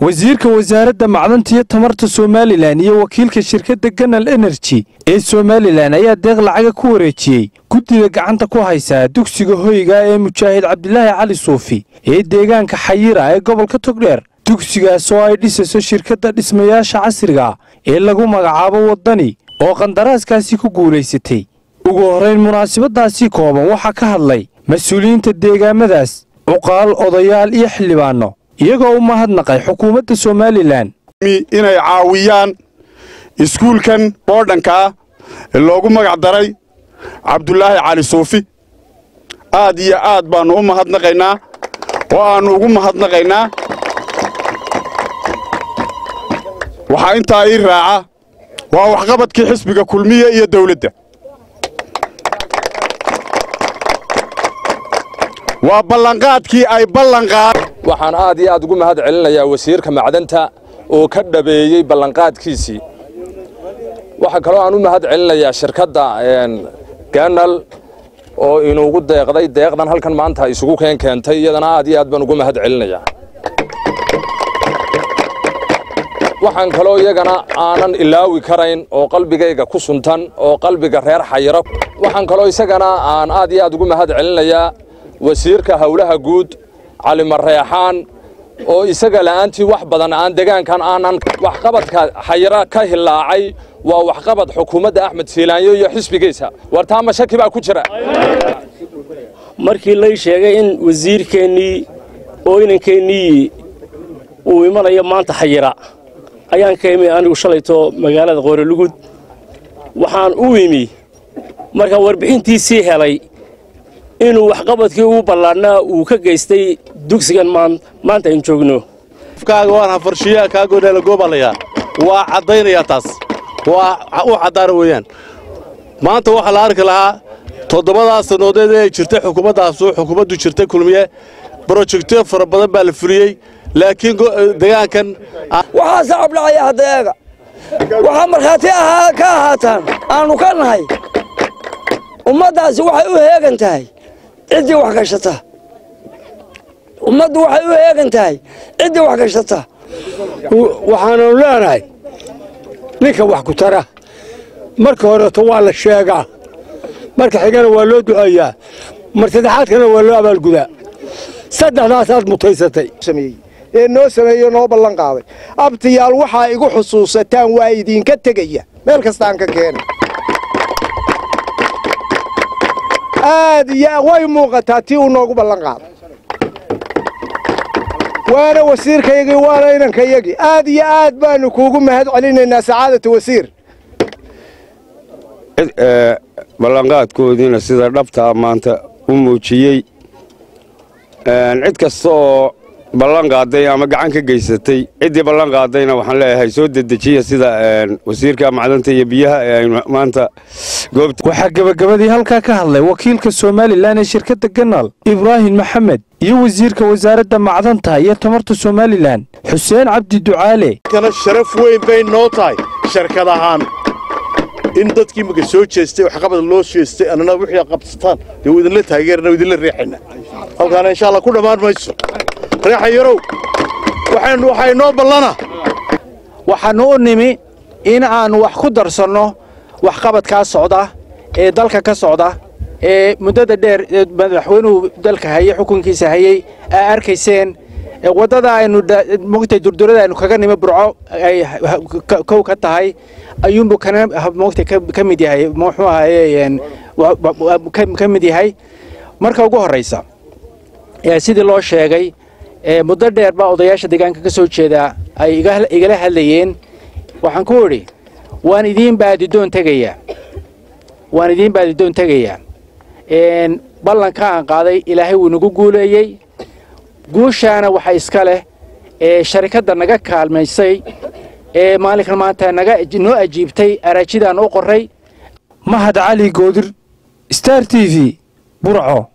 wasiirka wasaaradda macdanta iyo tamarta somalilan iyo wakiilka shirkadda ganal energy ee somalilan ayaa deeq lacaga ku wareejiyey guddida gacanta ku haysaa dugsiga hoyga ee mujaahid cabdilaahi cali suufi ee deegaanka xayira ee gobolka togdheer. Dugsigaas oo ay dhisayso shirkadda dhismayaasha casriga ee lagu magacaabo waddani oo qandaraaskaasi ku guulaysatay. Ugu horrayn munaasabaddaasi kooban waxaa ka hadlay mas'uuliyiinta deegaamadaas cuqaal odayaal iyo xildhibaanno iyagoo u mahadnaqay xukuumadda somalilan. Inay caawiyaan iskuulkan boodhankaa ee loogu magac daray cabdulaahi cali suufi. Aad iyo aad baannu u mahadnaqaynaa oo aannu ugu mahadnaqaynaa. Waxaa intaa ii raaca waa waxqabadkii xisbiga kulmiye iyo dawladda waa ballanqaadkii ay ballanqaad waxaan aad iyo aad ugu mahad celinayaa wasiirka macdanta oo ka dhabeeyey ballanqaadkiisii. Waxaa kaloo aan u mahad celinayaa shirkadda ganal oo inuugu deeqday. Deeqdan halkan maanta isugu keen keentay iyadana aad iyo aad baan ugu mahad celinayaa. Waxaan kaloo iyagana aanan ilaawi karayn oo qalbigayga ku suntan oo qalbiga reer xayiro. Waxaan kaloo isagana aan aad iyo aad ugu mahad celinayaa wasiirka howlaha guud cali mareexaan oo isaga la'aantii wax badan aan degaankan aanan waxqabadka xayira ka hilaacay waa waxqabad xukuumadda axmed siilaanyo iyo xisbigiisa. Wartaama shaki baa ku jira. Markii lay sheegay in wasiirkeennii oo inankeenii uu imanayo maanta xayira ayaan ka imi anigu shalayto magaalada qoorolugud waxaan u imi markaan warbixintiisii helay inuu waxqabadkii ugu ballaadhnaa uu ka geystay dugsigan maanta aynu joogno. Kaaga waan hafarshiyaa kaagoodhaala goobalayaa waa caddaynayaa taas. Waa u caddaana weeyaan. Maanta waxaa la arki lahaa toddobadaa sanoodeed ee ay jirtay xukuumaddaasu xukuumaddu jirtay kulmiye. Brojektyo fara badan baa la fuliyey laakiin degaankan waxaa sacab dhacaya waxaa markhaati ka ahaataan aannu ka nahay. Ummaddaasi waxay u heegan tahay ciddii wax gashata ummaddu waxay u heegan tahay ciddii wax gashata waxaananu leenahay ninka wax ku tara. Marka horeeto waa la sheegaa. Marka xigana waa loo duceeyaa. Mar saddexaadkana waa loo abaalgudaa. Saddexdaasaad mutaysatay. Ee noo sameeyo noo ballan qaaday abtiyaal waxaa igu xusuusataan waa idinka tegaya. Meel kastaan ka keena aad iyo way muuqataa tii uu noogu ballan qaaday. Waana wasiirkayagii waana inankayagii aad iyo aad baanu kuugu mahad celinaynaa sacaadata wasiir. Ballanqaadkoodiina sida dhabtaa maanta u muujiyey cid kasta oo ballan qaaday ama gacan ka geysatay. Ciddii ballan qaadayna waxaan leeyahay soo dedejiya sida wasiirka macdanta iyo biyaha ee aynu maanta goobta. Waxaa gebagabadii halkaa ka hadlay wakiilka somalilan ee shirkadda ganal ibraahim maxamed iyo wasiirka wasaaradda macdanta iyo tamarta somalilan xuseen cabdi ducaale. Kana sharaf weyn bay noo tahay shirkad ahaan. In dadkii maka soo jeestay waxqabad loo jeestay annana wixii qabsataan dee idinla taageerna idinla riixayna halkaana insha allah ku dhammaan mayso reexa yarow. Waxaynu waxay noo ballana. Waxaannu u nimi in aannu wax ku darsanno waxqabadkaa socda ee dalka ka socda ee muddada dheer madaxweynuhu dalka hayey xukunkiisa hayey aa arkayseen waddada aynu mogtay durdurada aynu kaga nimi burco ay kow ka tahay ayuunbu kana mogtay ka mid yahay muxuu ahaye ka mid yahay. Marka ugu horraysa sidii loo sheegay muddo dheer baa odayaasha deegaanka ka soo jeedaa ay igala hadlayeen. Waxaan ku idhi waan idiin baadidoon tegayaa waan idiin baadidoon tegayaa ballanka aan qaaday ilaahay wuu nagu guuleeyey. Guushaana waxa iska leh ee sharikadda naga kaalmaysay ee maalinkan maanta noo ajiibtay araajidaan u qorray mahad cali goodir star t v burco